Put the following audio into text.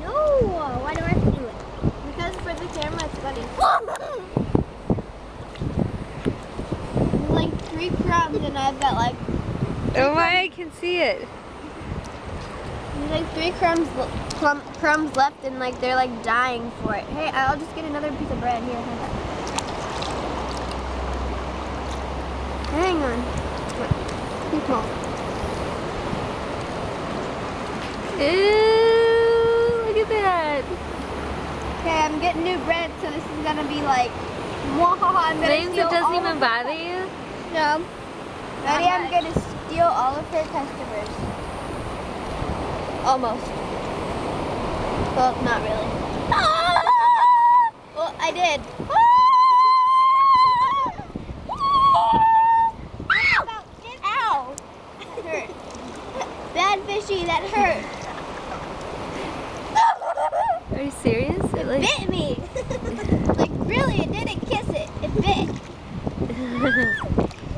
No! Why do I have to do it? Because for the camera, it's funny. There's like three crumbs, and I've got like Oh my, I can see it. there's like three crumbs crumb, crumbs left, and like they're like dying for it. Hey, I'll just get another piece of bread here. Hang on. Too small. Ew, I'm getting new bread, so this is gonna be like. Mwahaha, I'm gonna steal it doesn't even bother you? No. Ready? I'm gonna steal all of her customers. Almost. Well, not really. Ah! Well, I did. Ah! Ah! Ow! That hurt. Bad fishy, that hurt. Are you serious? It Bit me. like really, it didn't kiss it. It bit.